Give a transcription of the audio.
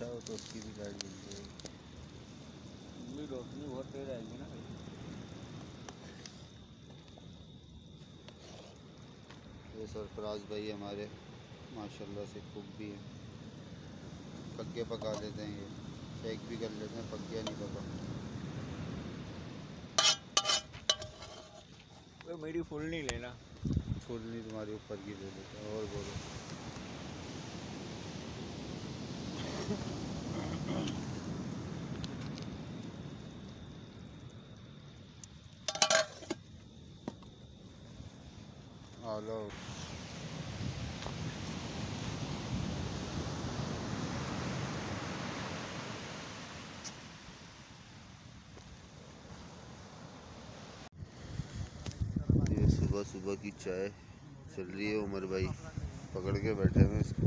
अच्छा हो तो उसकी भी लाइट जल जाएगी। रोशनी बहुत तेज आएगी ना ये सरफराज भाई हमारे माशाल्लाह से कुक भी हैं। पक्के पका लेते हैं ये। चेक भी कर लेते हैं पक गया नहीं पका। वो मेरी फुल नहीं लेना। फुल नहीं तुम्हारे ऊपर की ले लेते और बोलो। ये सुबह सुबह की चाय चल रही है उमर भाई। पकड़ के बैठे हैं इसको।